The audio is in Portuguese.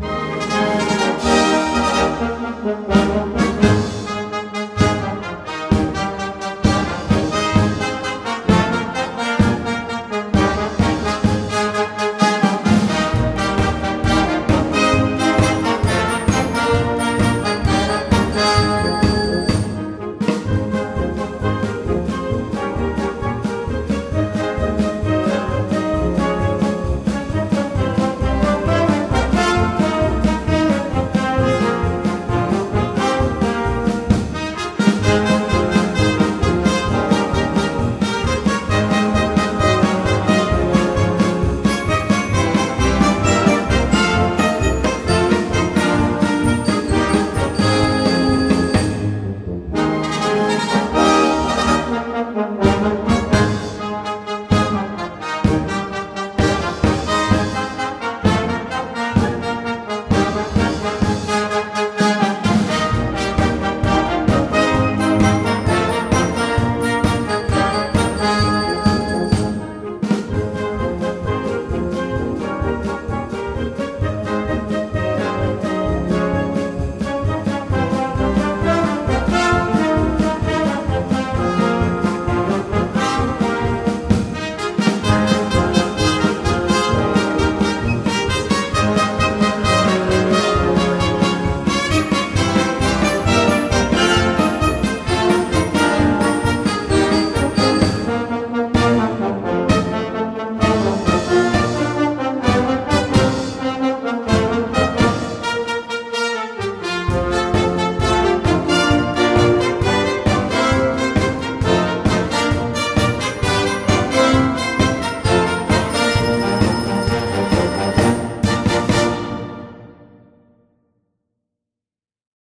Música